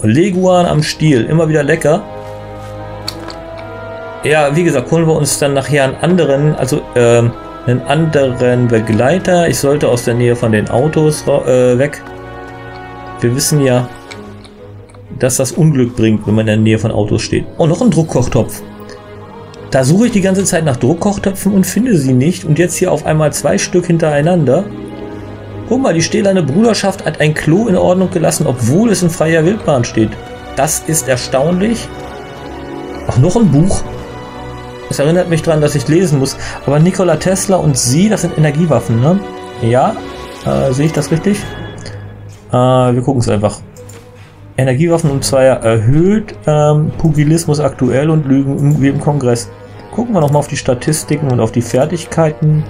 Leguan am Stiel, immer wieder lecker. Ja, wie gesagt, holen wir uns dann nachher einen anderen, also ähm, einen anderen Begleiter. Ich sollte aus der Nähe von den Autos äh, weg. Wir wissen ja, dass das Unglück bringt, wenn man in der Nähe von Autos steht. Oh, noch ein Druckkochtopf. Da suche ich die ganze Zeit nach Druckkochtöpfen und finde sie nicht. Und jetzt hier auf einmal zwei Stück hintereinander. Guck mal, die stählerne Bruderschaft hat ein Klo in Ordnung gelassen, obwohl es in freier Wildbahn steht. Das ist erstaunlich. Ach, noch ein Buch. Es erinnert mich daran, dass ich lesen muss. Aber Nikola Tesla und sie, das sind Energiewaffen, ne? Ja, äh, sehe ich das richtig? Äh, wir gucken es einfach. Energiewaffen und zwar erhöht ähm, Pugilismus aktuell und Lügen wie im Kongress. Gucken wir nochmal auf die Statistiken und auf die Fertigkeiten.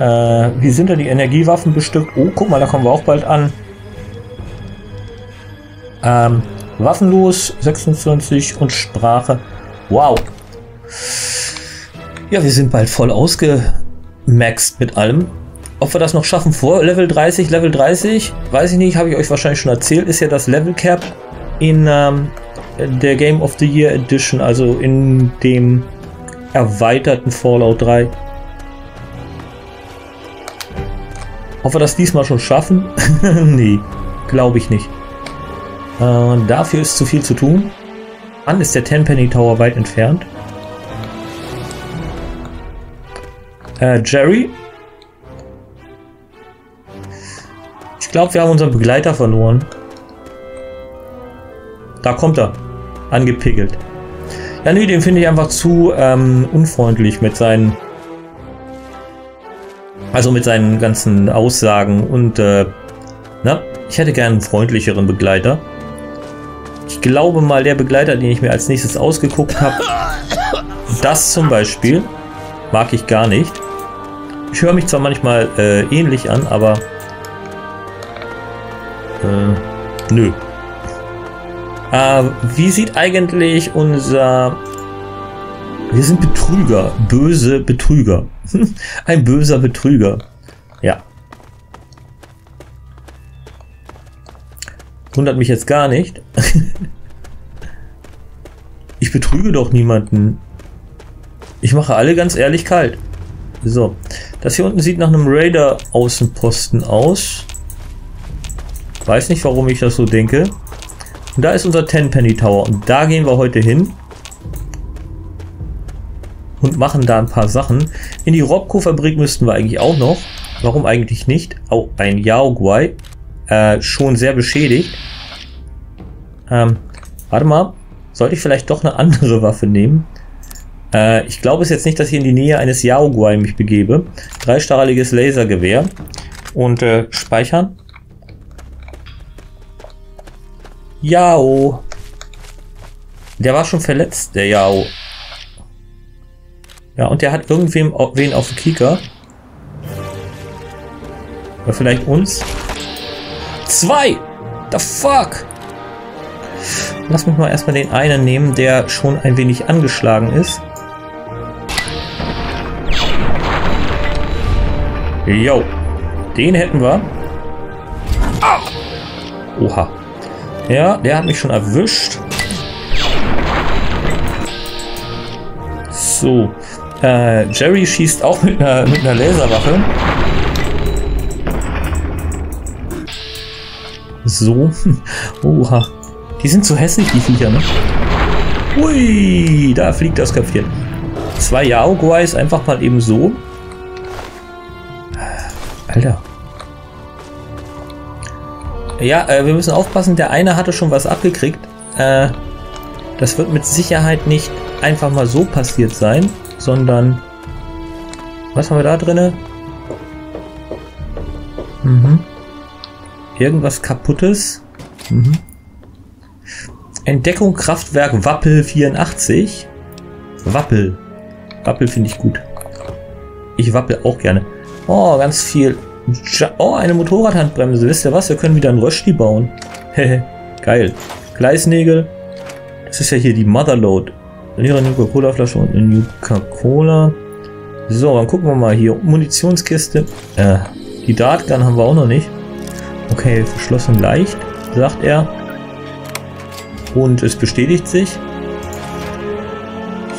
Äh, wie sind denn die Energiewaffen bestückt? Oh, guck mal, da kommen wir auch bald an. Ähm, waffenlos 26 und Sprache. Wow. Ja, wir sind bald voll ausgemaxt mit allem. Ob wir das noch schaffen vor Level 30, Level 30, weiß ich nicht, habe ich euch wahrscheinlich schon erzählt, ist ja das Level Cap in ähm, der Game of the Year Edition, also in dem erweiterten Fallout 3. Ob wir das diesmal schon schaffen? nee, glaube ich nicht. Äh, dafür ist zu viel zu tun. Wann ist der Tenpenny Tower weit entfernt? Äh, Jerry? Ich glaube, wir haben unseren Begleiter verloren. Da kommt er. Angepickelt. Ja, nee, den finde ich einfach zu ähm, unfreundlich mit seinen. Also mit seinen ganzen Aussagen und äh, na, ich hätte gerne einen freundlicheren Begleiter. Ich glaube mal, der Begleiter, den ich mir als nächstes ausgeguckt habe, das zum Beispiel, mag ich gar nicht. Ich höre mich zwar manchmal äh, ähnlich an, aber äh, nö. Äh, wie sieht eigentlich unser... Wir sind Betrüger. Böse Betrüger. Ein böser Betrüger. Ja. Wundert mich jetzt gar nicht. ich betrüge doch niemanden. Ich mache alle ganz ehrlich kalt. So. Das hier unten sieht nach einem Raider-Außenposten aus. Weiß nicht, warum ich das so denke. Und da ist unser Tenpenny Tower. Und da gehen wir heute hin. Und machen da ein paar Sachen. In die Robco-Fabrik müssten wir eigentlich auch noch. Warum eigentlich nicht? Auch oh, ein Yaoguai. Äh, schon sehr beschädigt. Ähm, warte mal. Sollte ich vielleicht doch eine andere Waffe nehmen? Äh, ich glaube es jetzt nicht, dass ich in die Nähe eines Yaoguai mich begebe. Dreistrahliges Lasergewehr. Und äh, speichern. Yao. Der war schon verletzt, der Yao. Ja, und der hat irgendwem wen auf dem Kieker. Oder vielleicht uns. Zwei! The fuck! Lass mich mal erstmal den einen nehmen, der schon ein wenig angeschlagen ist. Jo. Den hätten wir. Ah! Oha. Ja, der hat mich schon erwischt. So. Äh, Jerry schießt auch mit einer, mit einer Laserwaffe. So. Oha. Die sind zu hässlich, die Viecher, ne? Ui, da fliegt das Köpfchen. Zwei Yaoguais einfach mal eben so. Alter. Ja, äh, wir müssen aufpassen. Der eine hatte schon was abgekriegt. Äh, das wird mit Sicherheit nicht einfach mal so passiert sein, sondern... Was haben wir da drinne? Mhm. Irgendwas kaputtes. Mhm. Entdeckung Kraftwerk Wappel 84. Wappel. Wappel finde ich gut. Ich wappel auch gerne. Oh, ganz viel Oh, eine Motorradhandbremse. Wisst ihr was? Wir können wieder einen Rösti bauen. Hehe, geil. Gleisnägel. Das ist ja hier die Motherload. Leere Coca-Cola-Flasche und eine Nuka-Cola. So, dann gucken wir mal hier. Munitionskiste. Äh, die Dartgun haben wir auch noch nicht. Okay, verschlossen leicht, sagt er. Und es bestätigt sich.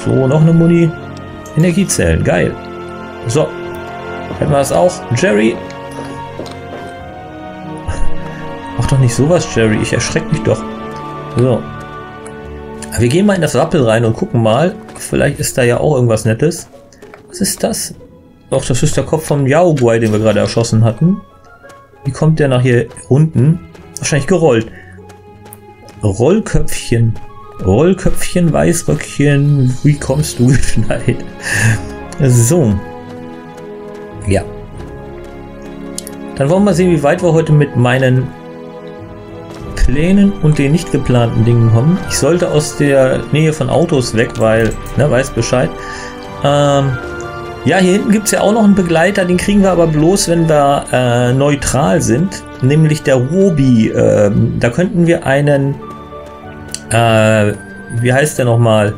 So, noch eine Muni. Energiezellen, geil. So, hätten wir das auch. Jerry. Mach doch nicht sowas, Jerry. Ich erschreck mich doch. So. Wir gehen mal in das Rappel rein und gucken mal. Vielleicht ist da ja auch irgendwas Nettes. Was ist das? Doch, das ist der Kopf vom Yaoguai, den wir gerade erschossen hatten. Wie kommt der nach hier unten? Wahrscheinlich gerollt. Rollköpfchen. Rollköpfchen, Weißröckchen. Wie kommst du geschneit? So. Ja. Dann wollen wir sehen, wie weit wir heute mit meinen Plänen und den nicht geplanten Dingen kommen. Ich sollte aus der Nähe von Autos weg, weil, ne, weiß Bescheid. Ähm, ja, hier hinten gibt es ja auch noch einen Begleiter, den kriegen wir aber bloß, wenn wir äh, neutral sind, nämlich der Robi. Ähm, da könnten wir einen, äh, wie heißt der nochmal?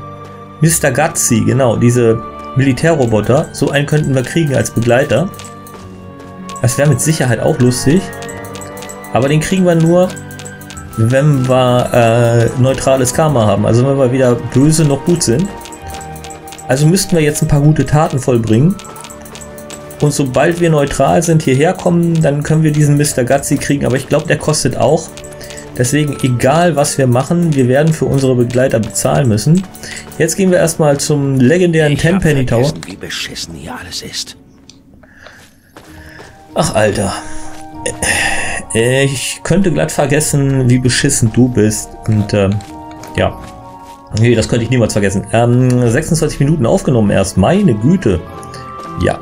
Mr. Gutsi, genau, diese Militärroboter. So einen könnten wir kriegen als Begleiter. Das wäre mit Sicherheit auch lustig. Aber den kriegen wir nur, wenn wir äh, neutrales Karma haben. Also wenn wir weder böse noch gut sind. Also müssten wir jetzt ein paar gute Taten vollbringen. Und sobald wir neutral sind, hierher kommen, dann können wir diesen Mr. Gutsi kriegen. Aber ich glaube, der kostet auch. Deswegen, egal was wir machen, wir werden für unsere Begleiter bezahlen müssen. Jetzt gehen wir erstmal zum legendären Tenpenny Tower. wie beschissen hier alles ist. Ach, Alter. Ich könnte glatt vergessen, wie beschissen du bist. Und ähm, ja. Nee, das könnte ich niemals vergessen. Ähm, 26 Minuten aufgenommen erst. Meine Güte. Ja.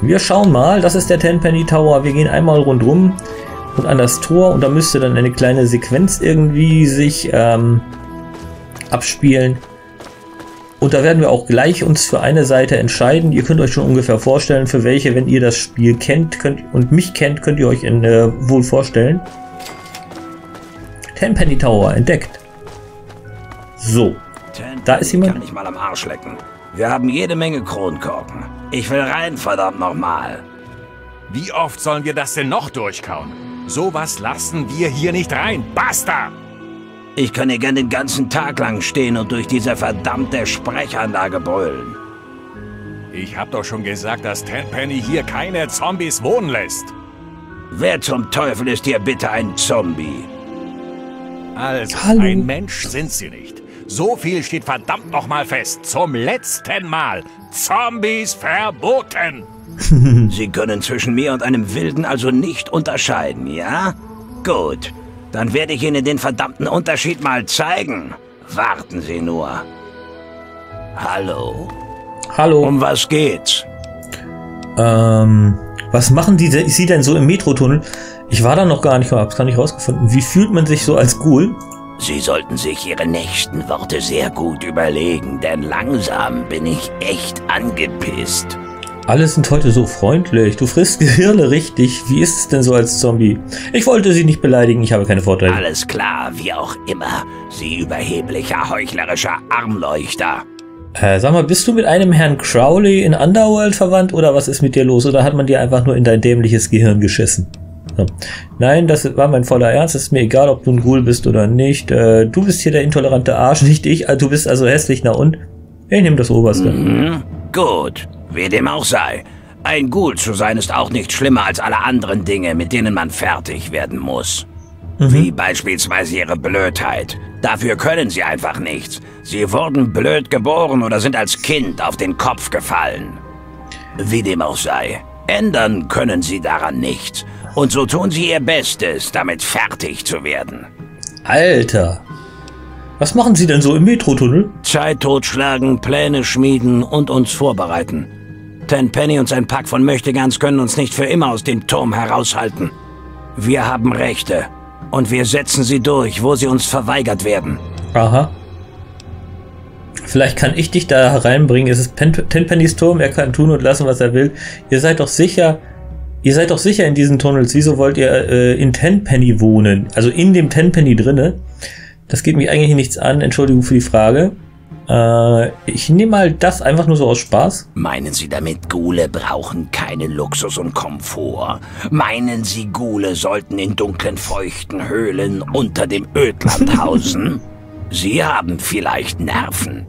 Wir schauen mal. Das ist der Tenpenny Tower. Wir gehen einmal rundrum und an das Tor. Und da müsste dann eine kleine Sequenz irgendwie sich ähm, abspielen. Und da werden wir auch gleich uns für eine Seite entscheiden. Ihr könnt euch schon ungefähr vorstellen, für welche, wenn ihr das Spiel kennt könnt, und mich kennt, könnt ihr euch in, äh, wohl vorstellen. Tenpenny Tower entdeckt. So, Ten Da ist jemand. Kann ich mal am Arsch lecken. Wir haben jede Menge Kronkorken. Ich will rein, verdammt nochmal. Wie oft sollen wir das denn noch durchkauen? Sowas lassen wir hier nicht rein. Basta! Ich kann hier gern den ganzen Tag lang stehen und durch diese verdammte Sprechanlage brüllen. Ich hab doch schon gesagt, dass Tenpenny hier keine Zombies wohnen lässt. Wer zum Teufel ist hier bitte ein Zombie? Also, Hallo. ein Mensch sind sie nicht. So viel steht verdammt nochmal fest. Zum letzten Mal. Zombies verboten. Sie können zwischen mir und einem Wilden also nicht unterscheiden, ja? Gut, dann werde ich Ihnen den verdammten Unterschied mal zeigen. Warten Sie nur. Hallo? hallo. Um was geht's? Ähm, was machen die sie denn so im Metrotunnel? Ich war da noch gar nicht, hab's gar nicht rausgefunden. Wie fühlt man sich so als Ghoul? Sie sollten sich Ihre nächsten Worte sehr gut überlegen, denn langsam bin ich echt angepisst. Alle sind heute so freundlich. Du frisst Gehirne richtig. Wie ist es denn so als Zombie? Ich wollte sie nicht beleidigen, ich habe keine Vorteile. Alles klar, wie auch immer. Sie überheblicher, heuchlerischer Armleuchter. Äh, sag mal, bist du mit einem Herrn Crowley in Underworld verwandt oder was ist mit dir los? Oder hat man dir einfach nur in dein dämliches Gehirn geschissen? So. Nein, das war mein voller Ernst. Es ist mir egal, ob du ein Ghoul bist oder nicht. Äh, du bist hier der intolerante Arsch, nicht ich. Äh, Du bist also hässlich, na und? Ich nehme das Oberste. Hm? Gut, wie dem auch sei. Ein Ghoul zu sein ist auch nicht schlimmer als alle anderen Dinge, mit denen man fertig werden muss. Wie beispielsweise ihre Blödheit. Dafür können sie einfach nichts. Sie wurden blöd geboren oder sind als Kind auf den Kopf gefallen. Wie dem auch sei. Ändern können sie daran nichts. Und so tun sie ihr Bestes, damit fertig zu werden. Alter. Was machen sie denn so im Metrotunnel? Zeit totschlagen, Pläne schmieden und uns vorbereiten. Tenpenny und sein Pack von Möchtegans können uns nicht für immer aus dem Turm heraushalten. Wir haben Rechte. Und wir setzen sie durch, wo sie uns verweigert werden. Aha. Vielleicht kann ich dich da hereinbringen. Es ist Pen Tenpennys Turm, er kann tun und lassen, was er will. Ihr seid doch sicher, ihr seid doch sicher in diesen Tunnels. Wieso wollt ihr äh, in Tenpenny wohnen? Also in dem Tenpenny drinne. Das geht mich eigentlich nichts an. Entschuldigung für die Frage. Äh, ich nehme mal das einfach nur so aus Spaß. Meinen Sie damit, Gule brauchen keinen Luxus und Komfort? Meinen Sie, Gule sollten in dunklen, feuchten Höhlen unter dem Ödland hausen? Sie haben vielleicht Nerven.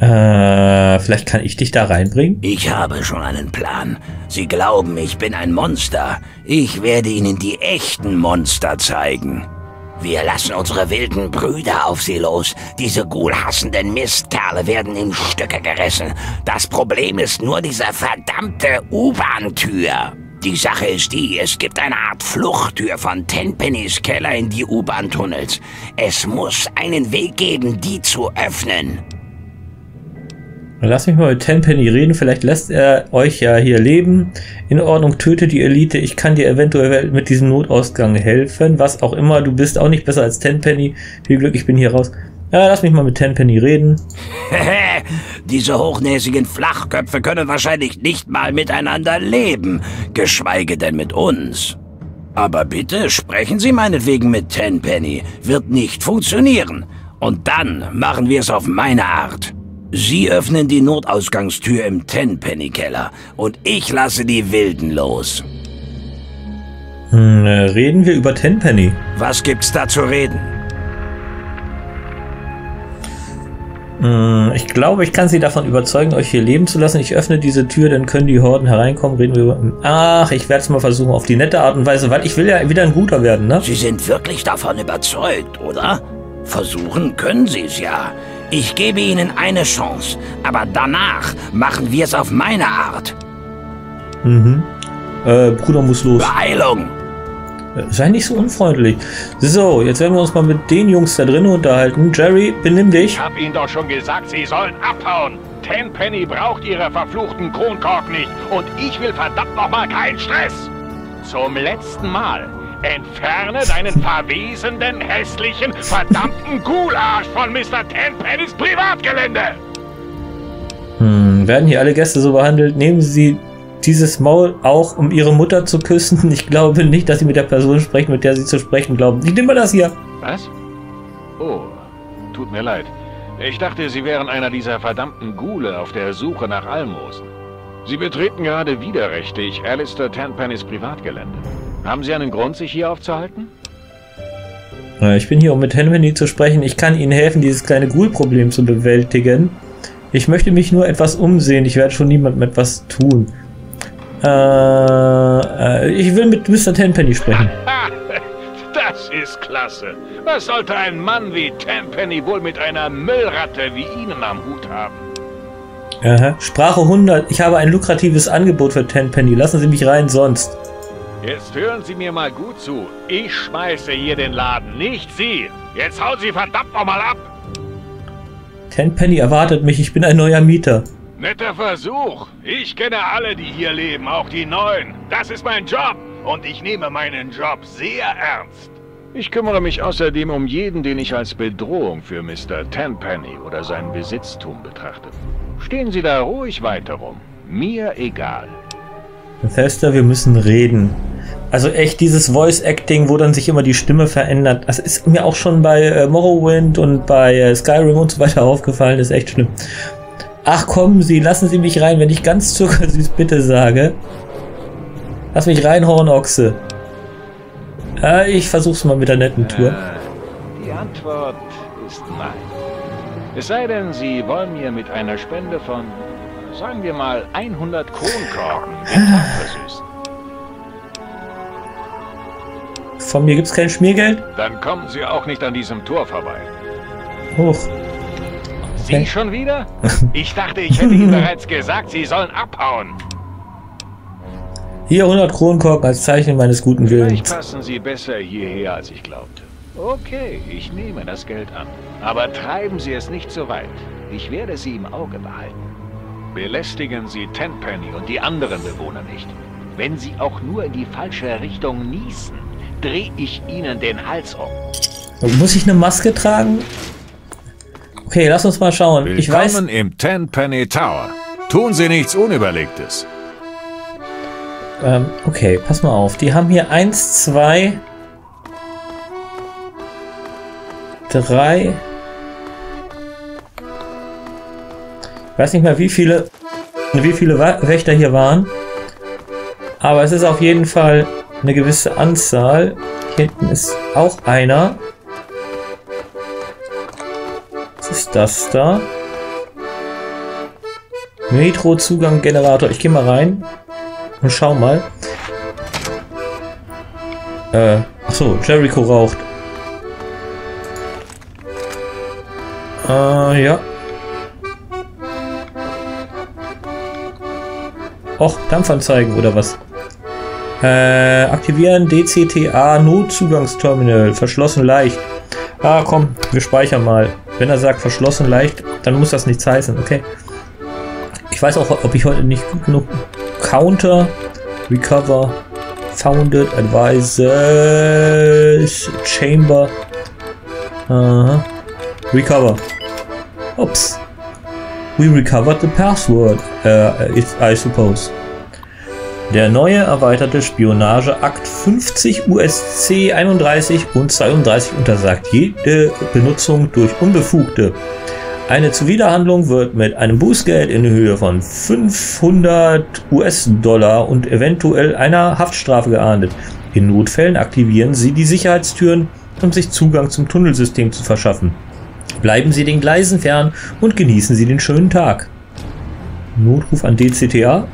Äh, vielleicht kann ich dich da reinbringen? Ich habe schon einen Plan. Sie glauben, ich bin ein Monster. Ich werde Ihnen die echten Monster zeigen. Wir lassen unsere wilden Brüder auf sie los. Diese ghoulhassenden Mistkerle werden in Stücke gerissen. Das Problem ist nur diese verdammte U-Bahn-Tür. Die Sache ist die, es gibt eine Art Fluchttür von Tenpennys Keller in die U-Bahn-Tunnels. Es muss einen Weg geben, die zu öffnen. Lass mich mal mit Tenpenny reden, vielleicht lässt er euch ja hier leben. In Ordnung, töte die Elite, ich kann dir eventuell mit diesem Notausgang helfen. Was auch immer, du bist auch nicht besser als Tenpenny. Viel Glück, ich bin hier raus. Ja, lass mich mal mit Tenpenny reden. Diese hochnäsigen Flachköpfe können wahrscheinlich nicht mal miteinander leben, geschweige denn mit uns. Aber bitte sprechen Sie meinetwegen mit Tenpenny. Wird nicht funktionieren. Und dann machen wir es auf meine Art. Sie öffnen die Notausgangstür im Tenpenny-Keller und ich lasse die Wilden los. Hm, äh, reden wir über Tenpenny. Was gibt's da zu reden? Hm, ich glaube, ich kann Sie davon überzeugen, euch hier leben zu lassen. Ich öffne diese Tür, dann können die Horden hereinkommen. Reden wir über... Ach, ich werde es mal versuchen auf die nette Art und Weise, weil ich will ja wieder ein Guter werden, ne? Sie sind wirklich davon überzeugt, oder? Versuchen können Sie es ja. Ich gebe Ihnen eine Chance, aber danach machen wir es auf meine Art. Mhm. Äh, Bruder muss los. Beeilung! Äh, sei nicht so unfreundlich. So, jetzt werden wir uns mal mit den Jungs da drin unterhalten. Jerry, benimm dich. Ich hab Ihnen doch schon gesagt, Sie sollen abhauen. Tenpenny braucht Ihre verfluchten Kronkork nicht. Und ich will verdammt nochmal keinen Stress. Zum letzten Mal. Entferne deinen verwesenden, hässlichen, verdammten Gulasch von Mr. Tenpennys Privatgelände! Hm, werden hier alle Gäste so behandelt? Nehmen Sie dieses Maul auch, um Ihre Mutter zu küssen? Ich glaube nicht, dass Sie mit der Person sprechen, mit der Sie zu sprechen glauben. Ich nehme das hier. Was? Oh, tut mir leid. Ich dachte, Sie wären einer dieser verdammten Gule auf der Suche nach Almosen. Sie betreten gerade widerrechtlich Alistair Tenpennys Privatgelände. Haben Sie einen Grund, sich hier aufzuhalten? Ich bin hier, um mit Henry zu sprechen. Ich kann Ihnen helfen, dieses kleine Ghoul-Problem zu bewältigen. Ich möchte mich nur etwas umsehen. Ich werde schon niemandem etwas tun. Äh, äh, ich will mit Mr. Tenpenny sprechen. das ist klasse. Was sollte ein Mann wie Tenpenny wohl mit einer Müllratte wie Ihnen am Hut haben? Aha. Sprache 100. Ich habe ein lukratives Angebot für Tenpenny. Lassen Sie mich rein, sonst. Jetzt hören Sie mir mal gut zu. Ich schmeiße hier den Laden, nicht Sie. Jetzt hauen Sie verdammt nochmal ab. Tenpenny erwartet mich. Ich bin ein neuer Mieter. Netter Versuch. Ich kenne alle, die hier leben, auch die Neuen. Das ist mein Job. Und ich nehme meinen Job sehr ernst. Ich kümmere mich außerdem um jeden, den ich als Bedrohung für Mr. Tenpenny oder sein Besitztum betrachte. Stehen Sie da ruhig weiter rum. Mir egal. Bethesda, wir müssen reden. Also echt dieses Voice-Acting, wo dann sich immer die Stimme verändert. Das ist mir auch schon bei äh, Morrowind und bei äh, Skyrim und so weiter aufgefallen. Das ist echt schlimm. Ach kommen Sie, lassen Sie mich rein, wenn ich ganz zuckersüß bitte sage. Lass mich rein, Hornochse. Äh, ich versuch's mal mit der netten Tour. Äh, die Antwort ist nein. Es sei denn, Sie wollen mir mit einer Spende von sagen wir mal 100 Kronkorken den Tag versüßen. Von mir gibt's kein Schmiergeld? Dann kommen Sie auch nicht an diesem Tor vorbei. Hoch. Okay. Sie schon wieder? Ich dachte, ich hätte Ihnen bereits gesagt, Sie sollen abhauen. Hier 100 Kronkorken als Zeichen meines guten Willens. Vielleicht passen Sie besser hierher, als ich glaubte. Okay, ich nehme das Geld an. Aber treiben Sie es nicht so weit. Ich werde Sie im Auge behalten. Belästigen Sie Tenpenny und die anderen Bewohner nicht. Wenn Sie auch nur in die falsche Richtung niesen, drehe ich Ihnen den Hals um. Muss ich eine Maske tragen? Okay, lass uns mal schauen. Willkommen ich weiß... im Tenpenny Tower. Tun Sie nichts Unüberlegtes. Ähm, okay, pass mal auf. Die haben hier eins, zwei, drei, Weiß nicht mehr, wie viele, wie viele Wächter hier waren. Aber es ist auf jeden Fall eine gewisse Anzahl. Hier hinten ist auch einer. ist das da. Metro-Zugang Generator. Ich gehe mal rein und schau mal. Äh, achso, Jericho raucht. Äh, ja. Och, Dampfanzeigen oder was? Äh, aktivieren DCTA Notzugangsterminal. Verschlossen leicht. Ah, komm, wir speichern mal. Wenn er sagt verschlossen leicht, dann muss das nichts heißen, okay? Ich weiß auch, ob ich heute nicht gut genug Counter, Recover, Founded, Advisors, Chamber, uh, Recover. Ups. We recovered the password, uh, I suppose. Der neue erweiterte Spionageakt 50 USC 31 und 32 untersagt jede Benutzung durch Unbefugte. Eine Zuwiderhandlung wird mit einem Bußgeld in Höhe von 500 US-Dollar und eventuell einer Haftstrafe geahndet. In Notfällen aktivieren Sie die Sicherheitstüren, um sich Zugang zum Tunnelsystem zu verschaffen. Bleiben Sie den Gleisen fern und genießen Sie den schönen Tag. Notruf an DCTA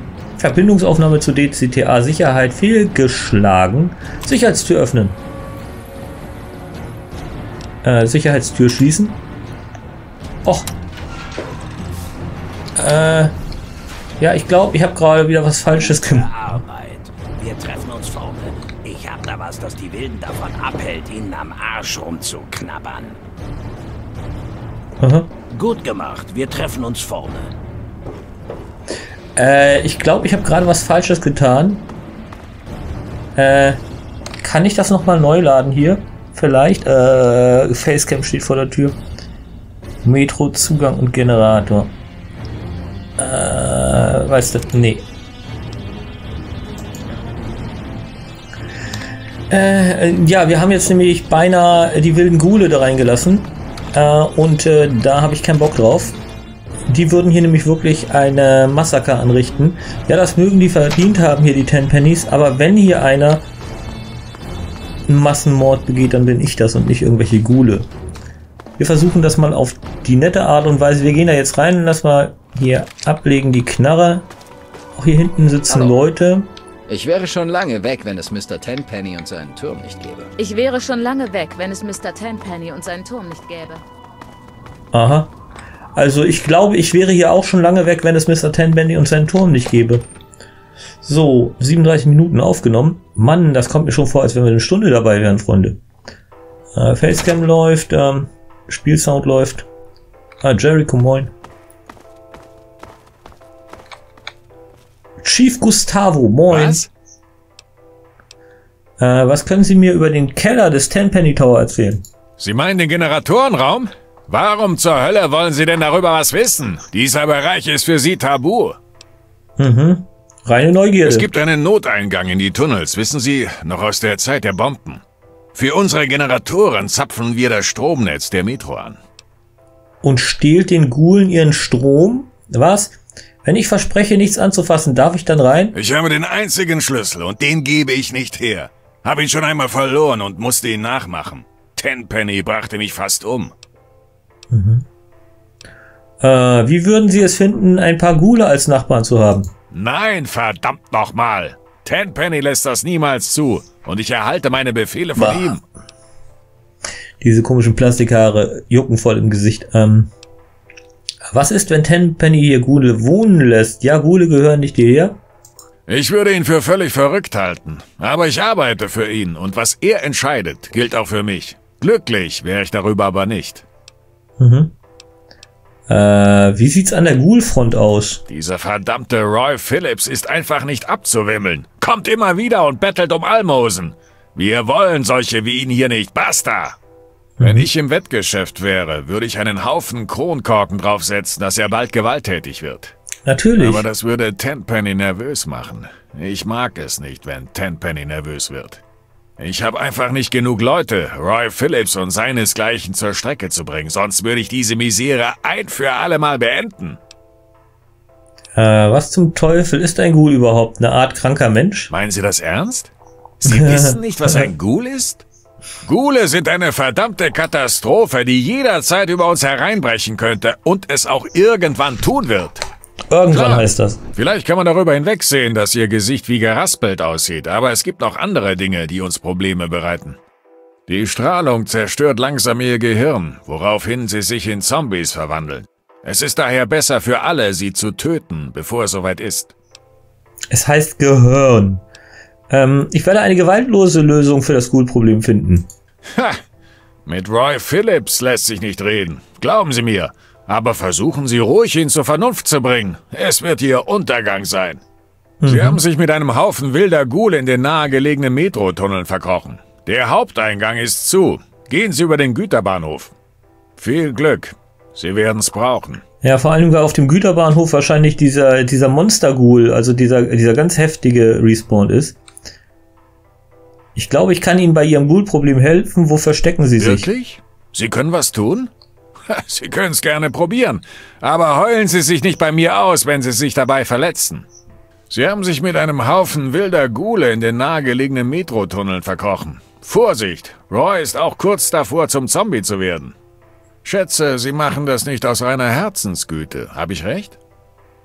Verbindungsaufnahme zu DCTA Sicherheit fehlgeschlagen. Sicherheitstür öffnen. Äh, Sicherheitstür schließen. Och. Äh. Ja, ich glaube, ich habe gerade wieder was Falsches gemacht. Wir treffen uns vorne. Ich hab da was, das die Wilden davon abhält, ihnen am Arsch rumzuknabbern. Aha. Gut gemacht. Wir treffen uns vorne. Äh, ich glaube, ich habe gerade was Falsches getan. Äh, kann ich das nochmal neu laden hier? Vielleicht? Äh, Facecam steht vor der Tür. Metro, Zugang und Generator. Äh, weißt du, nee. Äh, ja, wir haben jetzt nämlich beinahe die wilden Gule da reingelassen. Äh, und äh, da habe ich keinen Bock drauf. Die würden hier nämlich wirklich eine Massaker anrichten. Ja, das mögen die verdient haben, hier die Ten Pennies, aber wenn hier einer einen Massenmord begeht, dann bin ich das und nicht irgendwelche Gule. Wir versuchen das mal auf die nette Art und Weise. Wir gehen da jetzt rein und lass mal hier ablegen die Knarre. Auch hier hinten sitzen Hallo. Leute. Ich wäre schon lange weg, wenn es Mr. Tenpenny und seinen Turm nicht gäbe. Ich wäre schon lange weg, wenn es Mr. Tenpenny und seinen Turm nicht gäbe. Aha. Also ich glaube, ich wäre hier auch schon lange weg, wenn es Mr. Tenbendy und seinen Turm nicht gäbe. So, 37 Minuten aufgenommen. Mann, das kommt mir schon vor, als wenn wir eine Stunde dabei wären, Freunde. Äh, Facecam läuft, ähm, Spielsound läuft. Ah, Jericho, moin. Chief Gustavo, moin. Was? Äh, was können Sie mir über den Keller des Tenpenny Tower erzählen? Sie meinen den Generatorenraum? Warum zur Hölle wollen Sie denn darüber was wissen? Dieser Bereich ist für Sie tabu. Mhm. Reine Neugierde. Es gibt einen Noteingang in die Tunnels, wissen Sie, noch aus der Zeit der Bomben. Für unsere Generatoren zapfen wir das Stromnetz der Metro an. und stehlt den Gulen ihren Strom. Was? Wenn ich verspreche, nichts anzufassen, darf ich dann rein? Ich habe den einzigen Schlüssel und den gebe ich nicht her. Habe ihn schon einmal verloren und musste ihn nachmachen. Tenpenny brachte mich fast um. Äh, wie würden Sie es finden, ein paar Gule als Nachbarn zu haben? Nein, verdammt nochmal. Tenpenny lässt das niemals zu und ich erhalte meine Befehle von Bah. ihm. Diese komischen Plastikhaare jucken voll im Gesicht. Ähm, was ist, wenn Tenpenny hier Gule wohnen lässt? Ja, Gule gehören nicht hierher. Ich würde ihn für völlig verrückt halten, aber ich arbeite für ihn und was er entscheidet, gilt auch für mich. Glücklich wäre ich darüber aber nicht. Mhm. Äh, wie sieht's an der Ghoul-Front aus? Dieser verdammte Roy Phillips ist einfach nicht abzuwimmeln. Kommt immer wieder und bettelt um Almosen. Wir wollen solche wie ihn hier nicht. Basta! Wenn ich im Wettgeschäft wäre, würde ich einen Haufen Kronkorken draufsetzen, dass er bald gewalttätig wird. Natürlich. Aber das würde Tenpenny nervös machen. Ich mag es nicht, wenn Tenpenny nervös wird. Ich habe einfach nicht genug Leute, Roy Phillips und seinesgleichen zur Strecke zu bringen, sonst würde ich diese Misere ein für alle Mal beenden. Äh, was zum Teufel ist ein Ghoul überhaupt? Eine Art kranker Mensch? Meinen Sie das ernst? Sie wissen nicht, was ein Ghoul ist? Gule sind eine verdammte Katastrophe, die jederzeit über uns hereinbrechen könnte und es auch irgendwann tun wird. Irgendwann Klar. heißt das. Vielleicht kann man darüber hinwegsehen, dass ihr Gesicht wie geraspelt aussieht, aber es gibt noch andere Dinge, die uns Probleme bereiten. Die Strahlung zerstört langsam ihr Gehirn, woraufhin sie sich in Zombies verwandeln. Es ist daher besser für alle, sie zu töten, bevor es soweit ist. Es heißt Gehirn. Ähm, ich werde eine gewaltlose Lösung für das Ghoul-Problem finden. Ha! Mit Roy Phillips lässt sich nicht reden. Glauben Sie mir. Aber versuchen Sie ruhig, ihn zur Vernunft zu bringen. Es wird Ihr Untergang sein. Sie haben sich mit einem Haufen wilder Ghoul in den nahegelegenen Metrotunneln verkrochen. Der Haupteingang ist zu. Gehen Sie über den Güterbahnhof. Viel Glück. Sie werden's brauchen. Ja, vor allem, weil auf dem Güterbahnhof wahrscheinlich dieser, dieser Monster-Ghoul, also dieser, dieser ganz heftige Respawn ist. Ich glaube, ich kann Ihnen bei Ihrem Ghoul-Problem helfen. Wo verstecken Sie sich? Wirklich? Sie können was tun? Sie können's gerne probieren. Aber heulen Sie sich nicht bei mir aus, wenn Sie sich dabei verletzen. Sie haben sich mit einem Haufen wilder Gule in den nahegelegenen Metrotunneln verkrochen. Vorsicht! Roy ist auch kurz davor, zum Zombie zu werden. Schätze, Sie machen das nicht aus reiner Herzensgüte. Hab ich recht?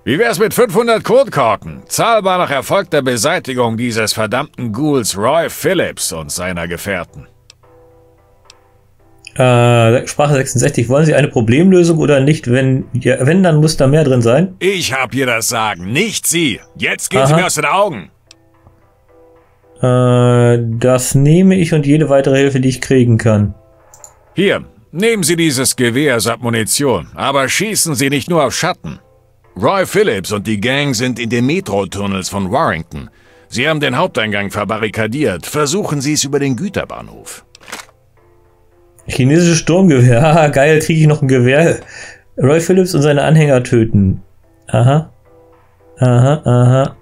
Wie wär's mit 500 Kotkorken? Zahlbar nach erfolgter Beseitigung dieses verdammten Ghouls Roy Phillips und seiner Gefährten. Äh, Sprache 66. Wollen Sie eine Problemlösung oder nicht? Wenn, ja, wenn, dann muss da mehr drin sein. Ich hab hier das Sagen, nicht Sie. Jetzt gehen Sie Aha. mir aus den Augen. Äh, das nehme ich und jede weitere Hilfe, die ich kriegen kann. Hier, nehmen Sie dieses Gewehr samt Munition, aber schießen Sie nicht nur auf Schatten. Roy Phillips und die Gang sind in den Metrotunnels von Warrington. Sie haben den Haupteingang verbarrikadiert. Versuchen Sie es über den Güterbahnhof. Chinesisches Sturmgewehr. Haha, geil, kriege ich noch ein Gewehr. Roy Phillips und seine Anhänger töten. Aha. Aha, aha.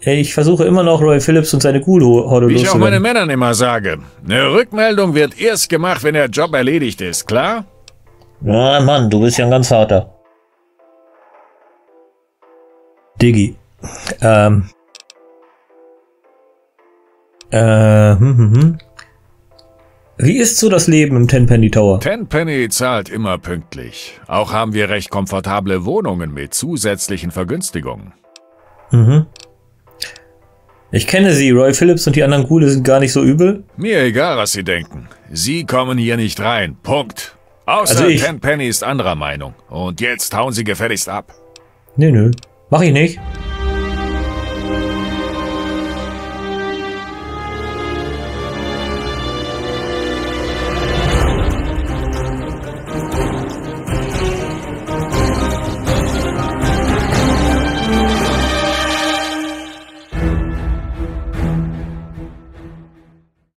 Ich versuche immer noch Roy Phillips und seine Ghoul-Horde Wie ich auch meinen. Männern immer sage. Eine Rückmeldung wird erst gemacht, wenn der Job erledigt ist, klar? Ja, Mann, du bist ja ein ganz harter. Diggi. Ähm. Äh, hm, hm, hm. Wie ist so das Leben im Tenpenny Tower? Tenpenny zahlt immer pünktlich. Auch haben wir recht komfortable Wohnungen mit zusätzlichen Vergünstigungen. Mhm. Ich kenne sie, Roy Phillips und die anderen Ghule sind gar nicht so übel. Mir egal, was Sie denken. Sie kommen hier nicht rein. Punkt. Außer Also Tenpenny ist anderer Meinung. Und jetzt hauen Sie gefälligst ab. Nö, nö. Mach ich nicht.